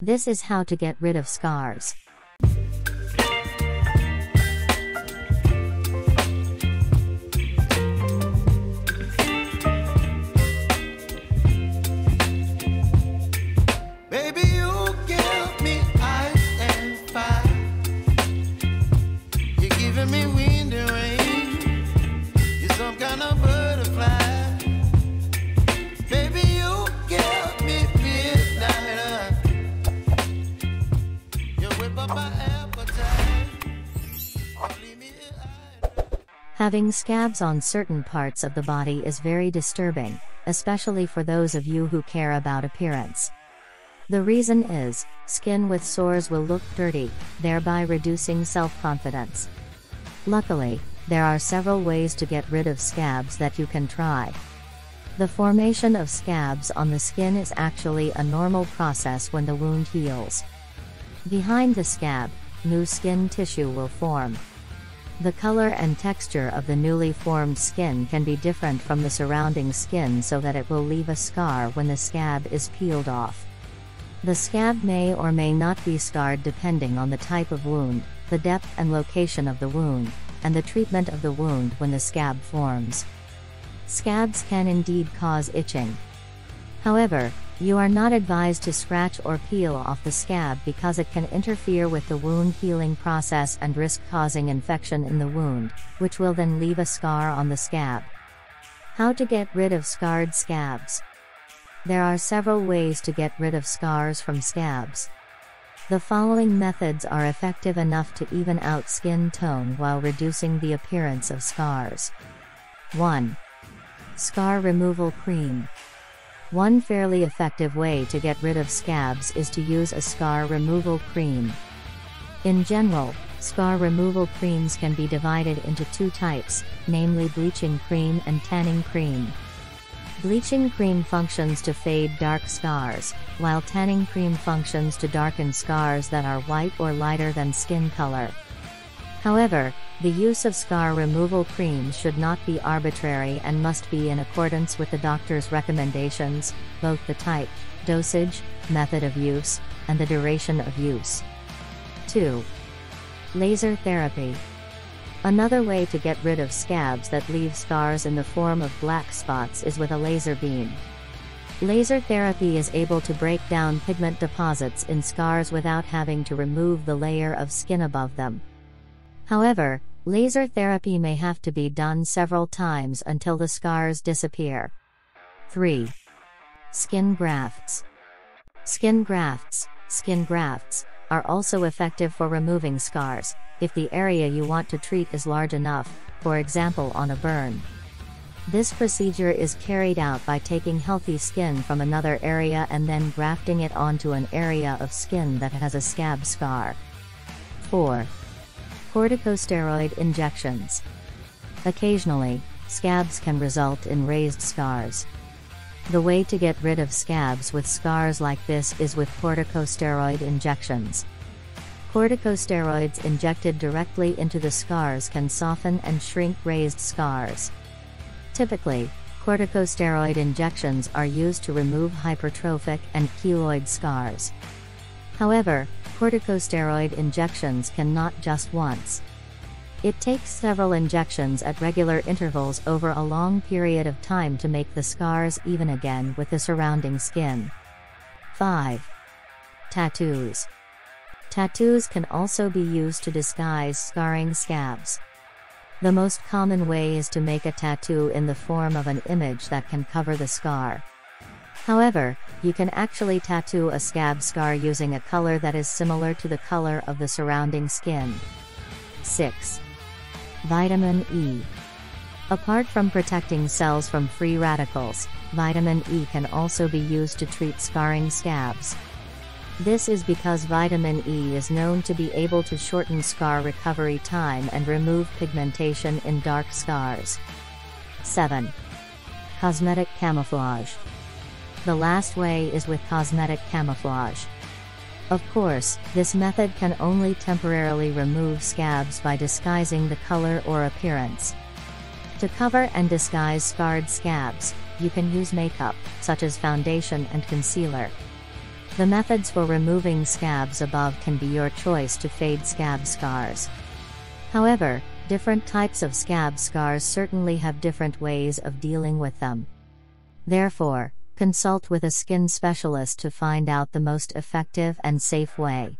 This is how to get rid of scars. Having scabs on certain parts of the body is very disturbing, especially for those of you who care about appearance. The reason is, skin with sores will look dirty, thereby reducing self-confidence. Luckily, there are several ways to get rid of scabs that you can try. The formation of scabs on the skin is actually a normal process when the wound heals. Behind the scab, new skin tissue will form. The color and texture of the newly formed skin can be different from the surrounding skin so that it will leave a scar when the scab is peeled off. The scab may or may not be scarred depending on the type of wound, the depth and location of the wound, and the treatment of the wound when the scab forms. Scabs can indeed cause itching. However, you are not advised to scratch or peel off the scab because it can interfere with the wound healing process and risk causing infection in the wound, which will then leave a scar on the scab. How to get rid of scarred scabs? There are several ways to get rid of scars from scabs. The following methods are effective enough to even out skin tone while reducing the appearance of scars. 1. Scar Removal Cream. One fairly effective way to get rid of scabs is to use a scar removal cream. In general, scar removal creams can be divided into two types, namely bleaching cream and tanning cream. Bleaching cream functions to fade dark scars, while tanning cream functions to darken scars that are white or lighter than skin color. However, the use of scar removal creams should not be arbitrary and must be in accordance with the doctor's recommendations, both the type, dosage, method of use, and the duration of use. 2. Laser therapy. Another way to get rid of scabs that leave scars in the form of black spots is with a laser beam. Laser therapy is able to break down pigment deposits in scars without having to remove the layer of skin above them. However, laser therapy may have to be done several times until the scars disappear. 3. Skin grafts. Skin grafts, skin grafts, are also effective for removing scars, if the area you want to treat is large enough, for example on a burn. This procedure is carried out by taking healthy skin from another area and then grafting it onto an area of skin that has a scab scar. 4. Corticosteroid injections. Occasionally, scabs can result in raised scars. The way to get rid of scabs with scars like this is with corticosteroid injections. Corticosteroids injected directly into the scars can soften and shrink raised scars. Typically, corticosteroid injections are used to remove hypertrophic and keloid scars. However, corticosteroid injections can not just once. It takes several injections at regular intervals over a long period of time to make the scars even again with the surrounding skin. 5. Tattoos. Tattoos can also be used to disguise scarring scabs. The most common way is to make a tattoo in the form of an image that can cover the scar. However, you can actually tattoo a scab scar using a color that is similar to the color of the surrounding skin. 6. Vitamin E. Apart from protecting cells from free radicals, vitamin E can also be used to treat scarring scabs. This is because vitamin E is known to be able to shorten scar recovery time and remove pigmentation in dark scars. 7. Cosmetic camouflage. The last way is with cosmetic camouflage. Of course, this method can only temporarily remove scabs by disguising the color or appearance. To cover and disguise scarred scabs, you can use makeup, such as foundation and concealer. The methods for removing scabs above can be your choice to fade scab scars. However, different types of scab scars certainly have different ways of dealing with them. Therefore, consult with a skin specialist to find out the most effective and safe way.